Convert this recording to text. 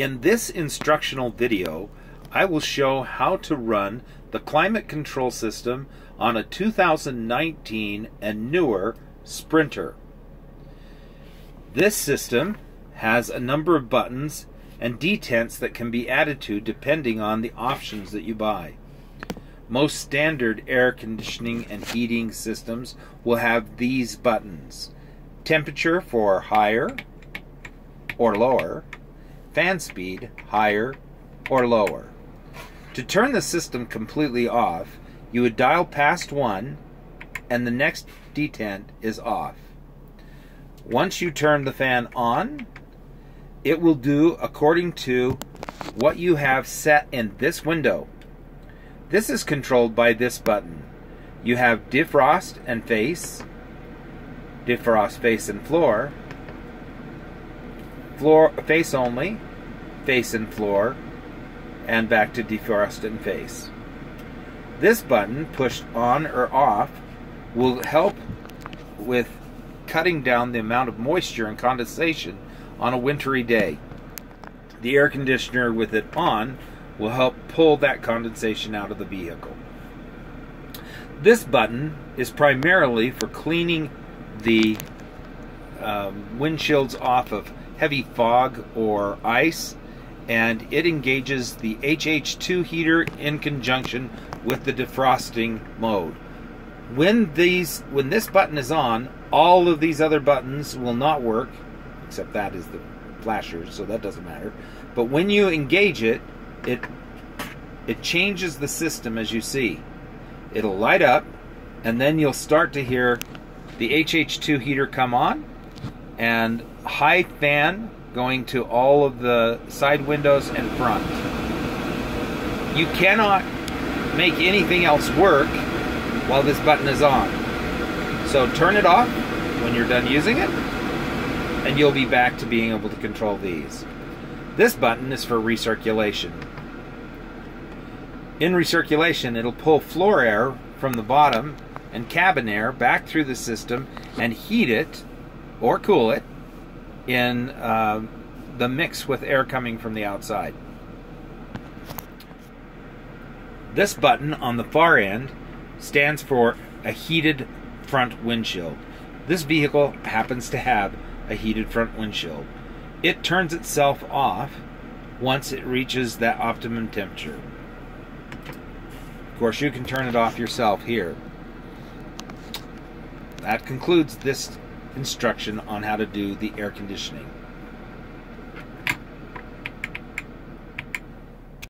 In this instructional video, I will show how to run the climate control system on a 2019 and newer Sprinter. This system has a number of buttons and detents that can be added to depending on the options that you buy. Most standard air conditioning and heating systems will have these buttons. Temperature for higher or lower, fan speed higher or lower. To turn the system completely off, you would dial past 1 and the next detent is off. Once you turn the fan on, it will do according to what you have set in this window. This is controlled by this button. You have defrost and face, defrost face and floor, floor face only, face and floor, and back to defrost and face. This button, pushed on or off, will help with cutting down the amount of moisture and condensation on a wintry day. The air conditioner with it on will help pull that condensation out of the vehicle. This button is primarily for cleaning the um, windshields off of heavy fog or ice, and it engages the HH2 heater in conjunction with the defrosting mode. When these when this button is on, all of these other buttons will not work, except that is the flasher, so that doesn't matter. But when you engage it, it it changes the system as you see. It'll light up, and then you'll start to hear the HH2 heater come on, and high fan going to all of the side windows and front. You cannot make anything else work while this button is on. So turn it off when you're done using it, and you'll be back to being able to control these. This button is for recirculation. In recirculation, it'll pull floor air from the bottom and cabin air back through the system and heat it or cool it in uh, the mix with air coming from the outside. This button on the far end stands for a heated front windshield. This vehicle happens to have a heated front windshield. It turns itself off once it reaches that optimum temperature. Of course, you can turn it off yourself here. That concludes this instruction on how to do the air conditioning.